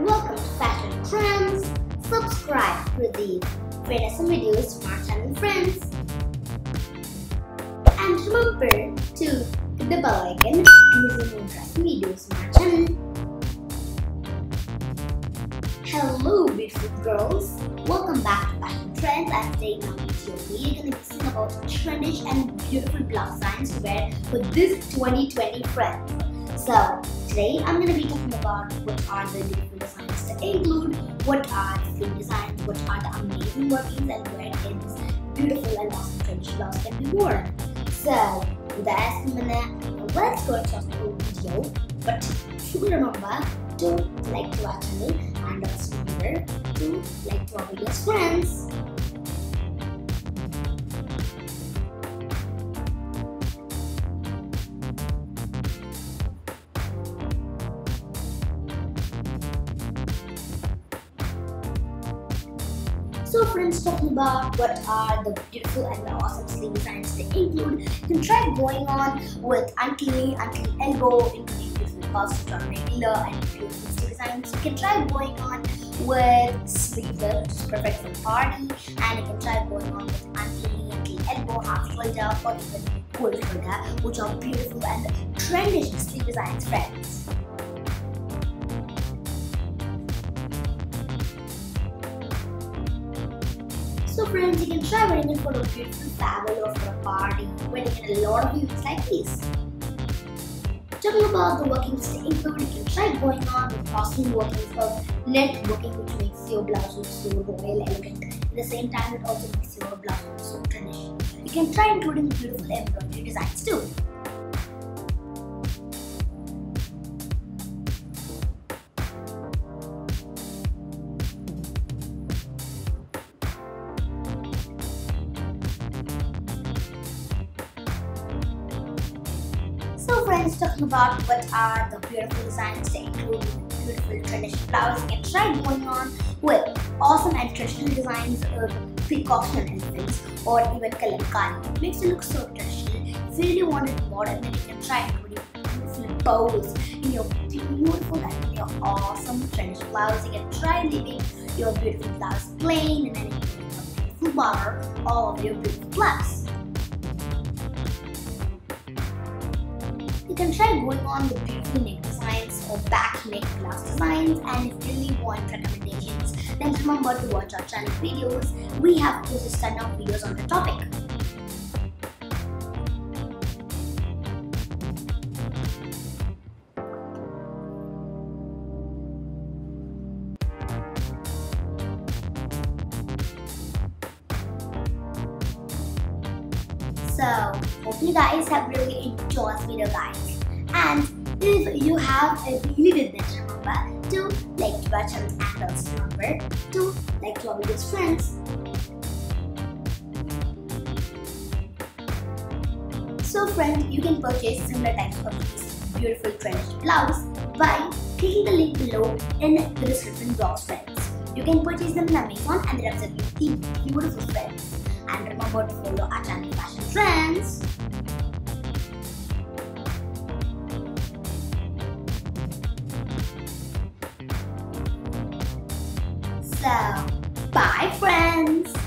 Welcome to Fashion Trends. Subscribe to the and Videos Smart Channel friends. And remember to hit the bell icon to receive interesting videos Smart Channel. Hello beautiful girls. Welcome back to Fashion Trends and today in our we are going to be seeing about trendish and beautiful blouse designs to wear for this 2020 trend. So today I'm going to be talking about what are the different designs to include, what are the sleeve designs, what are the amazing workings and where this beautiful and awesome trench blouse can be worn. So without a minute, let's go to the video. But remember to like to our channel and also remember to like to our videos friends. So friends, talking about what are the beautiful and the awesome sleeve designs they include, you can try going on with ankle, ankle elbow, including beautiful which are regular and beautiful sleeve designs. You can try going on with sleeveless, which is perfect for party, and you can try going on with ankle, ankle elbow, half shoulder, or even full shoulder, which are beautiful and trendy sleeve designs, friends. So friends, you can try wearing it for a beautiful travel or for a party, when you get a lot of events like this. Talking about the working to include, you can try going on with costume working of net working which makes your blouse look so royal elegant. At the same time, it also makes your blouse look so traditional. You can try including beautiful embroidery designs too. Friends, talking about what are the beautiful designs to include beautiful traditional flowers, you can try going on with awesome and traditional designs of and elephants or even kalamkari. It makes it look so traditional. If you really want it modern, then you can try including beautiful bows in your beautiful and in your awesome traditional flowers. You can try leaving your beautiful flowers plain and then you can make a beautiful border all of your beautiful flowers. You can try going on with beautiful neck designs or back neck blouse designs and if you really want recommendations then remember to watch our channel videos. We have posted ton of videos on the topic. So, hope you guys have really enjoyed this video guys. And if you have a really this, remember to like to our channel and also remember to like to our videos friends. So friends, you can purchase similar types of these beautiful trench blouse by clicking the link below in the description box friends. You can purchase them on Amazon and they're absolutely beautiful friends. And remember to follow our channel Fashion Trends. So, bye friends!